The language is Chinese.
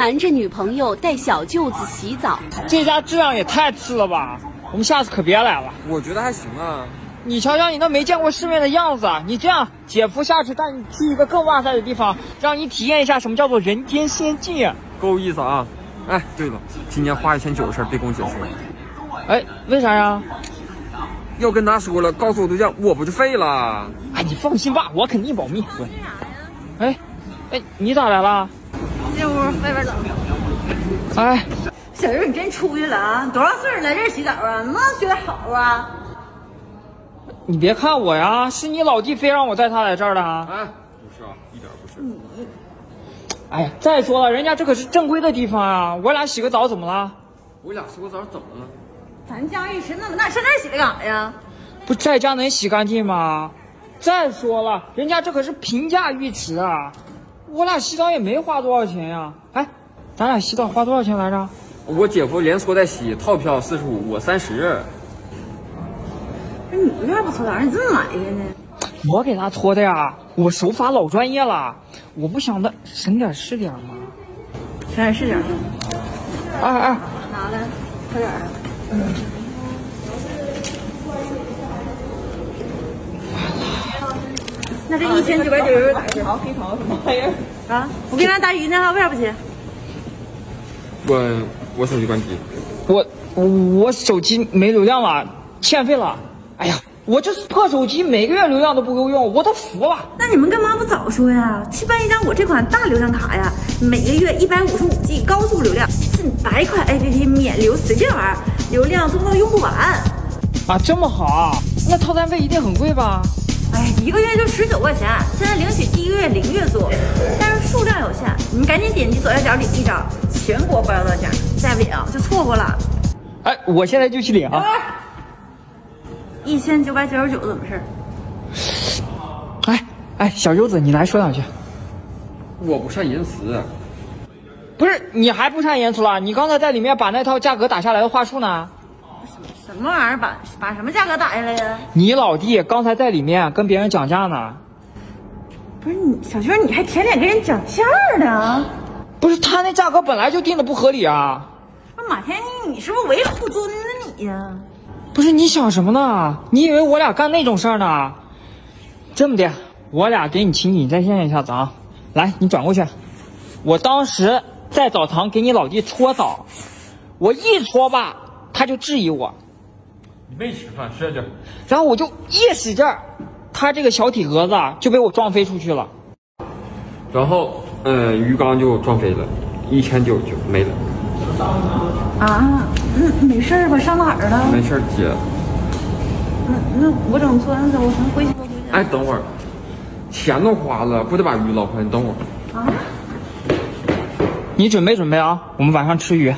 瞒着女朋友带小舅子洗澡。这家质量也太次了吧！我们下次可别来了。我觉得还行啊。你瞧瞧你那没见过世面的样子！你这样，姐夫下次带你去一个更哇塞的地方，让你体验一下什么叫做人间仙境。够意思啊！哎，对了，今年花一千九的事别跟我姐说。哎，为啥呀？要跟他说了，告诉我对象，我不就废了？哎，你放心吧，我肯定保密。哎，哎，你咋来了？进屋，外边冷。哎，小鱼，你真出去了啊？多少岁了来这儿洗澡啊？能不能学点好啊？你别看我呀，是你老弟非让我带他来这儿的。哎，不是啊，一点不是。你，哎呀，再说了，人家这可是正规的地方啊！我俩洗个澡怎么了？我俩洗个澡怎么了？咱家浴池那么大，上那儿洗来干啥呀？不在家能洗干净吗？再说了，人家这可是平价浴池啊！我俩洗澡也没花多少钱呀。哎，咱俩洗澡花多少钱来着？我姐夫连搓带洗套票四十五，我三十。不是你不愿不搓澡，你这么来的呢？我给他搓的呀，我手法老专业了。我不想的，省点是点嘛。省点是点。哎哎，拿来，快点。嗯。那这一千九百九十九咋事？好，黑桃什么玩意儿？啊！我给你拿大鱼呢，为啥不接？我我手机关机。我我手机没流量了，欠费了。哎呀，我这破手机每个月流量都不够用，我都服了。那你们干嘛不早说呀？去办一张我这款大流量卡呀，每个月一百五十五 G 高速流量，近百款 APP 免流随便玩，流量多到用不完。啊，这么好啊？那套餐费一定很贵吧？哎，一个月就十九块钱，现在领取第一个月零月租，但是数量有限，你们赶紧点击左下角领一张，全国包邮到家，再不领就错过了。哎，我现在就去领啊。一千九百九十九怎么事？哎哎，小优子，你来说两句。我不善言辞。不是，你还不善言辞了？你刚才在里面把那套价格打下来的话术呢？什么玩意儿？把把什么价格打下来呀？你老弟刚才在里面跟别人讲价呢。不是你小军，你还舔脸跟人讲价呢？不是，他那价格本来就定的不合理啊。不是马天尼，你是不是为人不尊呢你呀？不是你想什么呢？你以为我俩干那种事儿呢？这么的，我俩给你情景再现一下子啊！来，你转过去。我当时在澡堂给你老弟搓澡，我一搓吧，他就质疑我。你没吃饭，使劲。然后我就一使劲儿，他这个小体格子就被我撞飞出去了。然后，嗯，鱼缸就撞飞了，一千九就没了。啊，嗯，没事吧？上哪儿了？没事，姐。那那我怎么做？那我回去吧，回去。哎，等会儿，钱都花了，不得把鱼捞回来？你等会儿。啊？你准备准备啊，我们晚上吃鱼。